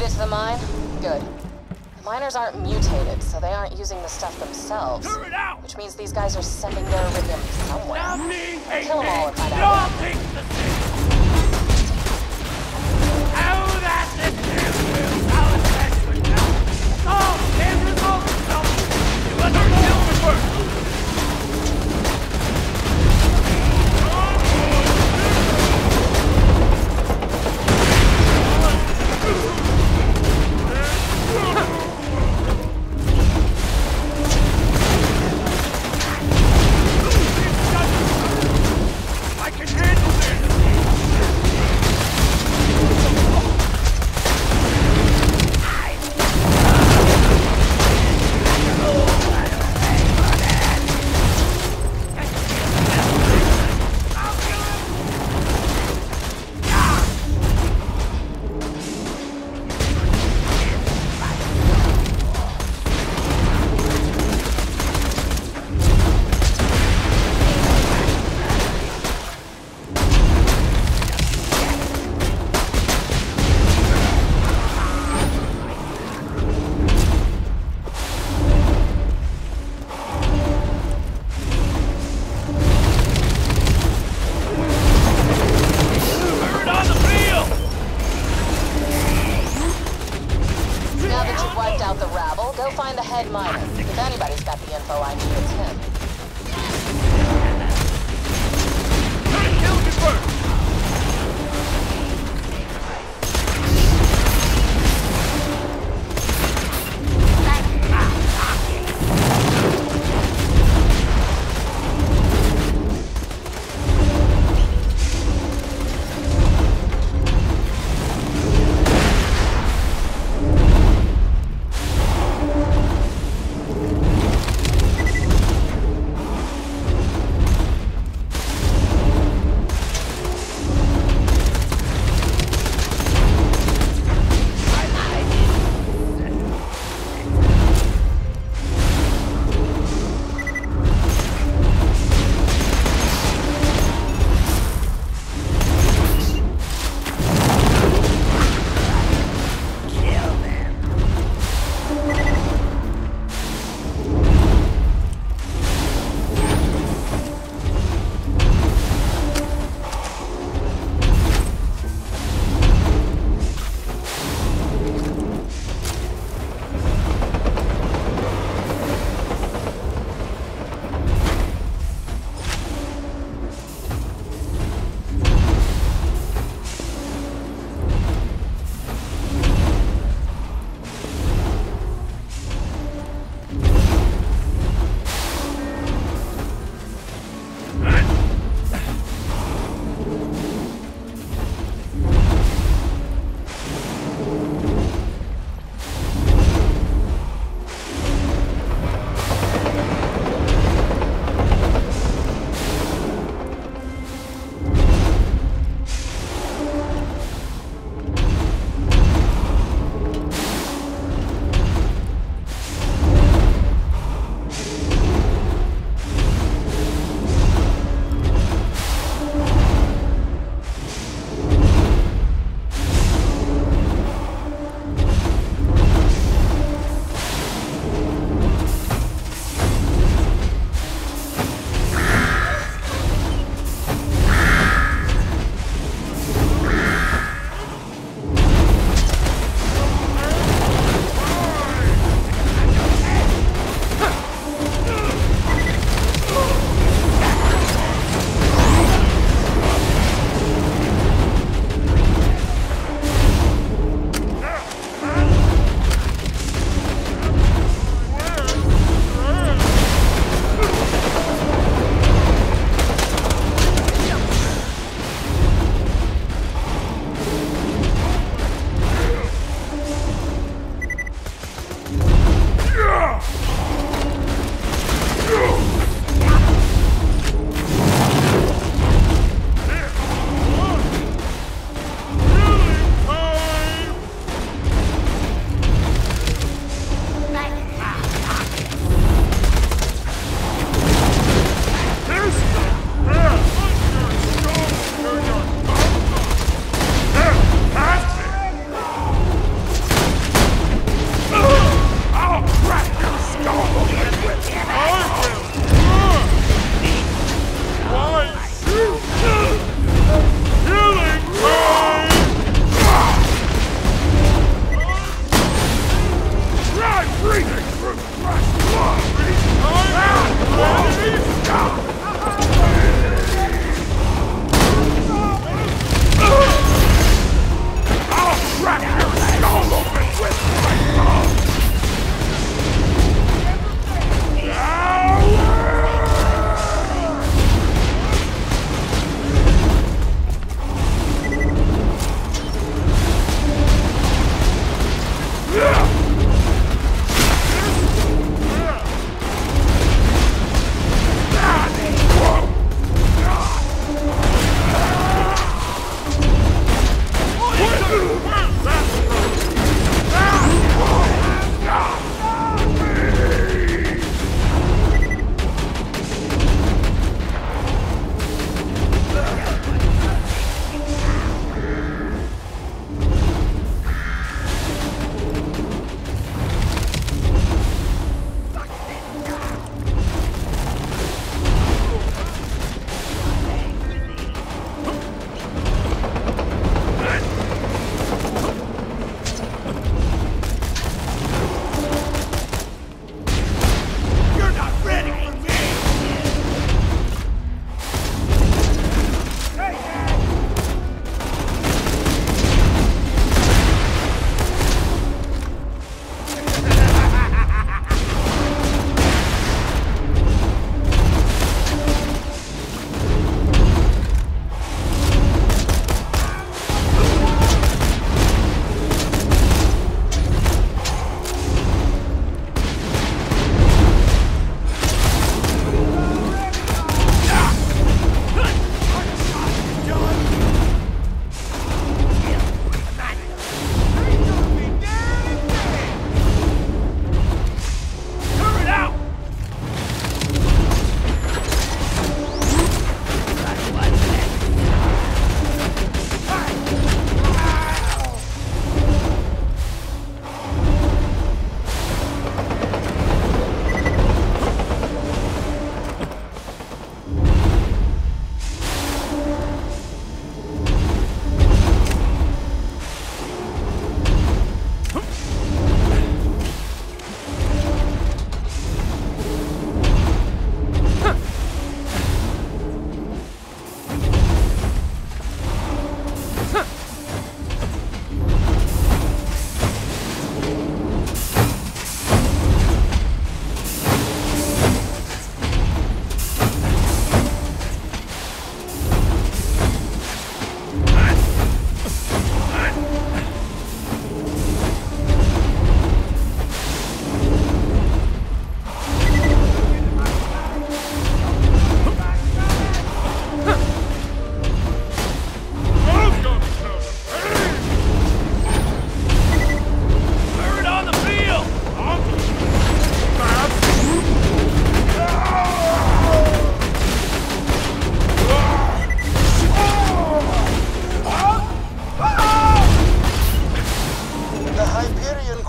it to the mine? Good. The miners aren't mutated, so they aren't using the stuff themselves. Clear it out! Which means these guys are sending their iridium somewhere. Kill 'em all and find out. Go find the head miner. If anybody's got the info I need, it's him. Kill confirmed! Retreat!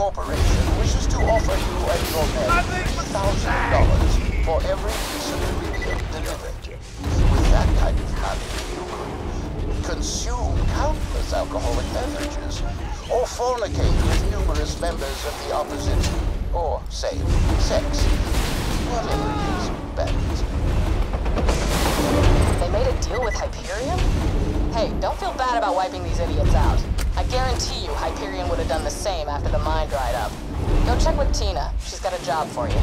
corporation wishes to offer you and your men $1,000 for every piece of iridium delivered. With that kind of money, you could consume countless alcoholic beverages, or fornicate with numerous members of the opposite, or, say, sex. Whatever it is, bad. They made a deal with Hyperion? Hey, don't feel bad about wiping these idiots out. I guarantee you Hyperion would have done the same after the mine dried up. Go check with Tina. She's got a job for you.